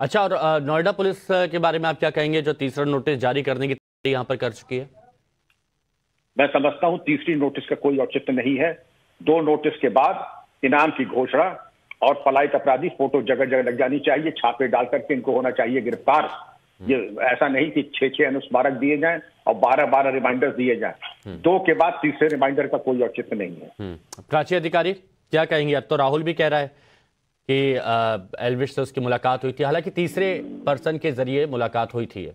अच्छा और नोएडा पुलिस के बारे में आप क्या कहेंगे जो तीसरा नोटिस जारी करने की तैयारी यहाँ पर कर चुकी है? मैं समझता हूँ तीसरी नोटिस का कोई औचित्य नहीं है। दो नोटिस के बाद इनाम की घोषणा और पलायित अपराधी फ़ोटो जगह जगह लग जानी चाहिए छापे डाल करके इनको होना चाहिए गिरफ़्तार। ये ऐसा नहीं कि छह छह अनुस्मारक दिए जाएँ और बारह बारह रिमाइंडर दिए जाएँ। दो के बाद तीसरे रिमाइंडर का कोई औचित्य नहीं है। हम्म। प्राची अधिकारी क्या कहेंगे? अब तो राहुल भी कह रहा है। कि एल्विश से उसकी मुलाकात हुई थी। हालाँकि तीसरे पर्सन के ज़रिए मुलाकात हुई थी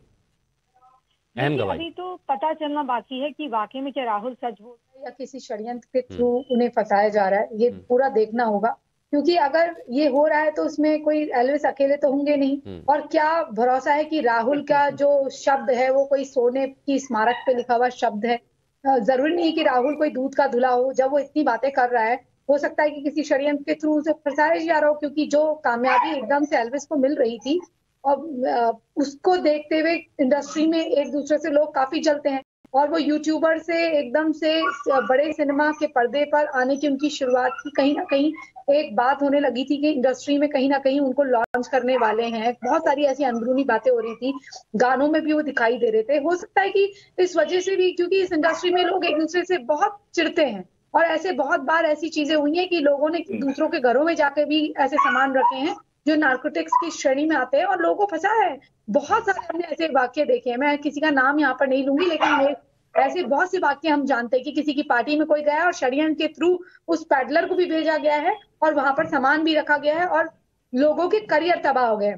अहम गवाही। अभी तो पता चलना बाकी है कि वाकई में क्या राहुल सच बोल रहा है या किसी षड्यंत्र के थ्रू उन्हें फंसाया जा रहा है ये पूरा देखना होगा। क्योंकि अगर ये हो रहा है तो उसमें कोई एलविस अकेले तो होंगे नहीं। और क्या भरोसा है कि राहुल का जो शब्द है वो कोई सोने की स्मारक पे लिखा हुआ शब्द है? ज़रूरी नहीं कि राहुल कोई दूध का धुला हो जब वो इतनी बातें कर रहा है हो सकता है कि किसी षड्यंत्र के थ्रू उसे फंसाया जा रहा हो, क्योंकि जो कामयाबी एकदम से एल्विस को मिल रही थी और उसको देखते हुए इंडस्ट्री में एक दूसरे से लोग काफ़ी जलते हैं। और वो यूट्यूबर से एकदम से बड़े सिनेमा के पर्दे पर आने की उनकी शुरुआत की, कहीं ना कहीं एक बात होने लगी थी कि इंडस्ट्री में कहीं ना कहीं उनको लॉन्च करने वाले हैं। बहुत सारी ऐसी अंदरूनी बातें हो रही थी, गानों में भी वो दिखाई दे रहे थे। हो सकता है कि इस वजह से भी, क्योंकि इस इंडस्ट्री में लोग एक दूसरे से बहुत चिड़ते हैं। और ऐसे बहुत बार ऐसी चीज़ें हुई हैं कि लोगों ने दूसरों के घरों में जाके भी ऐसे सामान रखे हैं जो नार्कोटिक्स की श्रेणी में आते हैं और लोगों को फंसा है। बहुत सारे हमने ऐसे वाक्य देखे हैं। मैं किसी का नाम यहाँ पर नहीं लूँगी लेकिन ऐसे बहुत से वाक्य हम जानते हैं कि किसी की पार्टी में कोई गया और षड्यंत्र के थ्रू उस पैडलर को भी भेजा गया है और वहाँ पर सामान भी रखा गया है और लोगों के करियर तबाह हो गए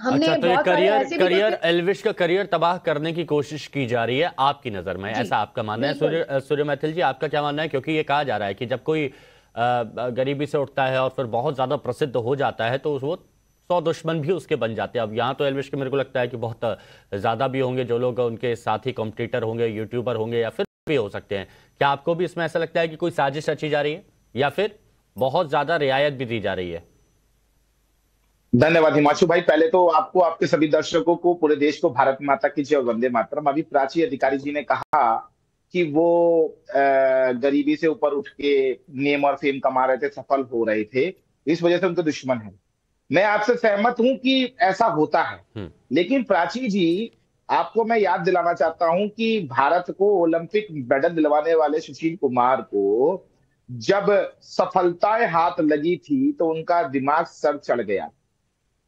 हमने अच्छा तो ये करियर करियर एलविश का करियर तबाह करने की कोशिश की जा रही है आपकी नज़र में ऐसा आपका मानना है? सूर्य सूर्य मैथिल जी आपका क्या मानना है? क्योंकि ये कहा जा रहा है कि जब कोई गरीबी से उठता है और फिर बहुत ज़्यादा प्रसिद्ध हो जाता है तो वो सौ दुश्मन भी उसके बन जाते हैं। अब यहाँ तो एलविश के मेरे को लगता है कि बहुत ज़्यादा भी होंगे जो लोग उनके साथी कॉम्पिटिटर होंगे यूट्यूबर होंगे या फिर भी हो सकते हैं। क्या आपको भी इसमें ऐसा लगता है कि कोई साजिश रची जा रही है? या फिर बहुत ज़्यादा रियायत भी दी जा रही है? धन्यवाद हिमांशु भाई। पहले तो आपको आपके सभी दर्शकों को पूरे देश को भारत माता की जय और वंदे मातरम। अभी प्राची अधिकारी जी ने कहा कि वो गरीबी से ऊपर उठ के नेम और फेम कमा रहे थे सफल हो रहे थे। इस वजह से उनके दुश्मन है। मैं आपसे सहमत हूँ कि ऐसा होता है। हम्म। लेकिन प्राची जी आपको मैं याद दिलाना चाहता हूँ कि भारत को ओलंपिक मेडल दिलवाने वाले सुशील कुमार को जब सफलताएँ हाथ लगी थी तो उनका दिमाग सर चढ़ गया।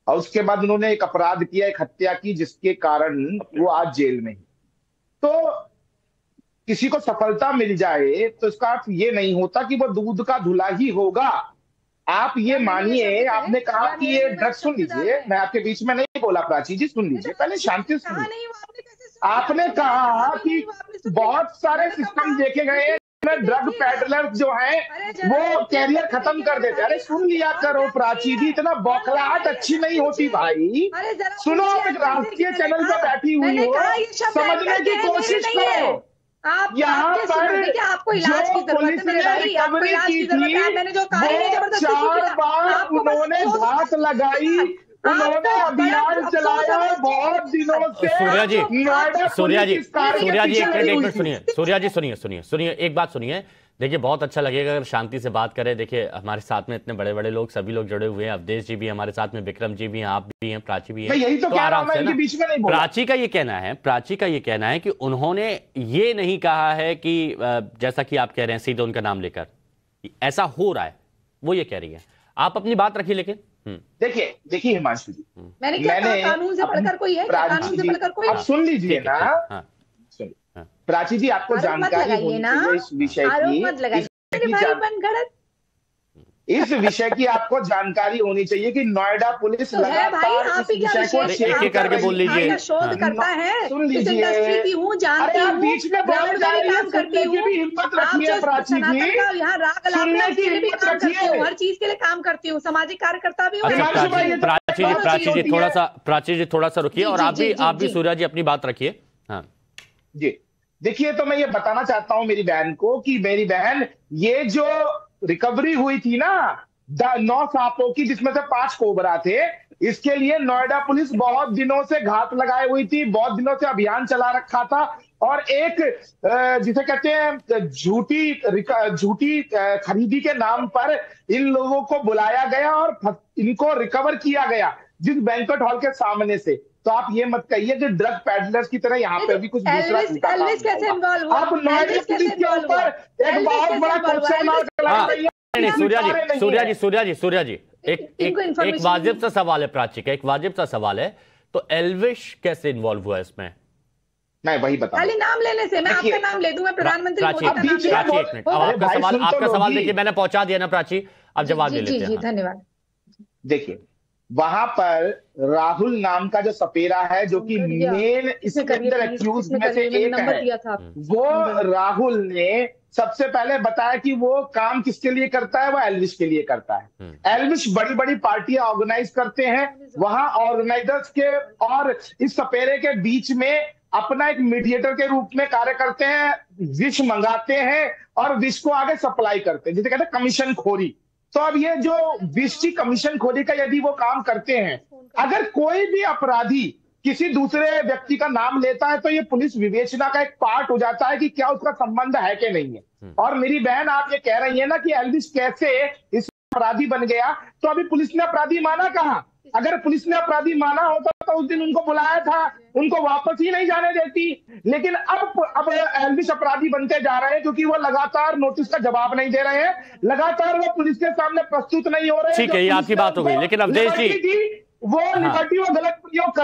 और उसके बाद उन्होंने एक अपराध किया एक हत्या की जिसके कारण वो आज जेल में है। तो किसी को सफलता मिल जाए तो इसका अर्थ ये नहीं होता कि वो दूध का धुला ही होगा। आप ये मानिए आपने कहा कि ये ड्रग सुन लीजिए। मैं आपके बीच में नहीं बोला प्राची जी सुन लीजिए। पहले शांति सुन वो आपने कहा कि। बहुत सारे सिस्टम देखे गए ड्रग पैडलर जो है वो कैरियर खत्म कर देते हैं। अरे सुन लिया करो प्राची जी इतना बौखलाहट अच्छी नहीं होती भाई। सुनो आप एक राष्ट्रीय चैनल पर बैठी हुई हो समझने की कोशिश करो। आप यहाँ पर आपको इलाज की ज़रूरत है पुलिस मेरे ने भाई आपको रिकवरी इलाज की है थी मैंने जो कहा वो ज़बरदस्ती चार बार उन्होंने घात लगाई से। सूर्या जी सूर्या जी सूर्या जी एक मिनट एक मिनट सुनिए। सूर्या जी सुनिए सुनिए सुनिए एक बात सुनिए। देखिए बहुत अच्छा लगेगा अगर शांति से बात करें। देखिए हमारे साथ में इतने बड़े बड़े लोग सभी लोग जुड़े हुए हैं। अवधेश जी भी हमारे साथ में विक्रम जी भी हैं आप भी हैं प्राची भी हैं। मैं यही तो आराम से ना। बीच में नहीं बोला। प्राची का ये कहना है प्राची का ये कहना है कि उन्होंने ये नहीं कहा है कि जैसा कि आप कह रहे हैं सीधे उनका नाम लेकर। ऐसा हो रहा है वो ये कह रही है। आप अपनी बात रखिए लेकिन। देखिए देखिए हिमांशु जी। मैंने क्या कहा कानून से पढ़कर बढ़कर कोई है? क्या कानून से बढ़कर कोई आप सुन लीजिए ना। हाँ, सुनिए। हाँ। प्राची जी आपको जानकारी होनी ना। चाहिए इस विषय आरोप की। मत लगाइए। इस विषय की आपको जानकारी होनी चाहिए कि नोएडा पुलिस तो लगातार इस विषय को एक- एक करके बोल लीजिए। हाँ, शोध हाँ। करता है सुन लीजिए। हूँ जानती अरे आप हूँ बीच में बोल जा रही है, करती सुनने की हूँ भी हिम्मत रखिए प्राची जी। यहाँ राग सुनने की उसके लिए भी हिम्मत काम करती रखिए। हर चीज़ के लिए काम करती हूँ सामाजिक कार्यकर्ता भी हूँ प्राची जी तो प्राची जी प्राची जी थोड़ा सा प्राची जी थोड़ा सा रुकिए और आप भी आप भी सूर्या जी अपनी बात रखिए हाँ जी देखिए तो मैं ये बताना चाहता हूँ मेरी बहन को कि मेरी बहन ये जो रिकवरी हुई थी ना। नौ सांपों की, जिसमें से पाँच कोबरा थे। इसके लिए नोएडा पुलिस बहुत दिनों से घात लगाई हुई थी, बहुत दिनों से अभियान चला रखा था। और एक जिसे कहते हैं, झूठी झूठी खरीदी के नाम पर इन लोगों को बुलाया गया और इनको रिकवर किया गया, जिस बैंकट हॉल के सामने से। तो आप ये मत कहिए कि ड्रग पैडलर्स की तरह यहाँ पे भी कुछ दूसरा कैसे नोएडा पुलिस के ऊपर एक बहुत बड़ा क्वेश्चन मार्क नहीं नहीं, सूर्या जी सूर्या जी सूर्या जी सूर्या जी। एक एक एक वाजिब सा सवाल है प्राची का एक वाजिब सा सवाल है। तो एल्विश कैसे इन्वॉल्व हुआ इसमें? मैं वही बता खाली नाम लेने से मैं आपका नाम ले दूँ मैं प्रधानमंत्री प्राची प्राची एक मिनट आपका सवाल आपका सवाल देखिए मैंने पहुँचा दिया ना प्राची अब जवाब दे जी लेते जी हाँ। धन्यवाद। देखिए वहाँ पर राहुल नाम का जो सपेरा है जो कि मेन इसके अंदर एक्यूज में से एक है। दिया था हम्म। वो राहुल ने सबसे पहले बताया कि वो काम किसके लिए करता है वो एल्विश के लिए करता है। हम्म। एल्विश बड़ी बड़ी पार्टियाँ ऑर्गेनाइज करते हैं। वहाँ ऑर्गेनाइजर्स के और इस सपेरे के बीच में अपना एक मीडिएटर के रूप में कार्य करते हैं विष मंगाते हैं और विष को आगे सप्लाई करते हैं। जिसे कहते हैं कमीशन खोरी। तो अब ये जो विष कमीशन खोले का यदि वो काम करते हैं अगर कोई भी अपराधी किसी दूसरे व्यक्ति का नाम लेता है तो ये पुलिस विवेचना का एक पार्ट हो जाता है कि क्या उसका संबंध है कि नहीं है। और मेरी बहन आप ये कह रही है ना कि एल्विस कैसे इस अपराधी बन गया तो अभी पुलिस ने अपराधी माना कहा? अगर पुलिस ने अपराधी माना होता तो उस दिन उनको बुलाया था। उनको वापस ही नहीं जाने देती। लेकिन अब अब एलविश अपराधी बनते जा रहे हैं क्योंकि वो लगातार नोटिस का जवाब नहीं दे रहे हैं। लगातार वो पुलिस के सामने प्रस्तुत नहीं हो रहे हैं ठीक है, ये आपकी बात हो गई, लेकिन अवधेश जी- वो हाँ। लिबर्टी वो गलत प्रयोग कर